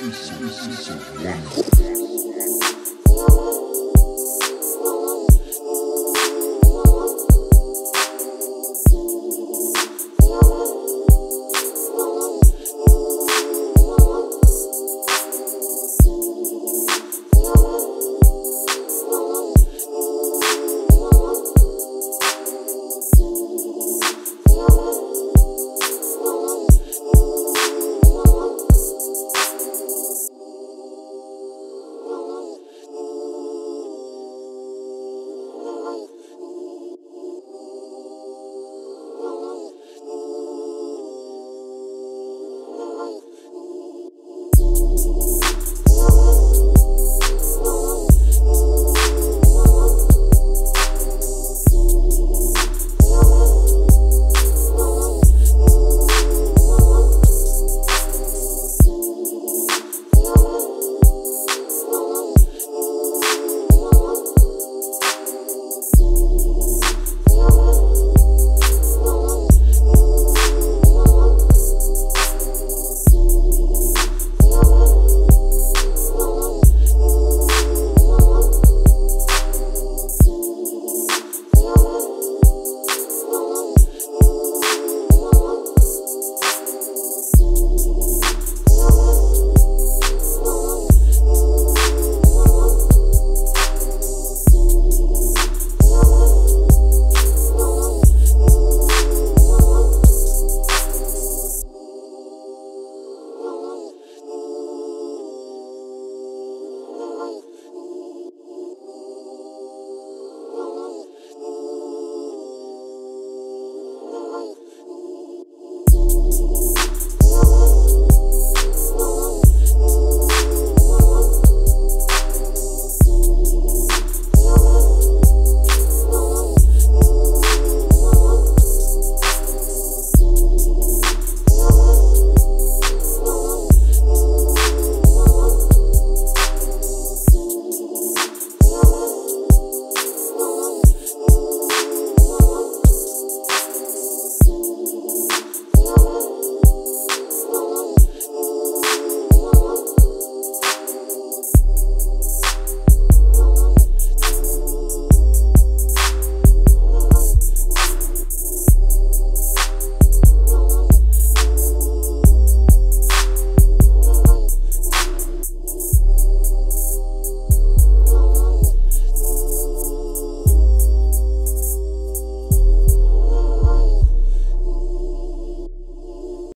This is one.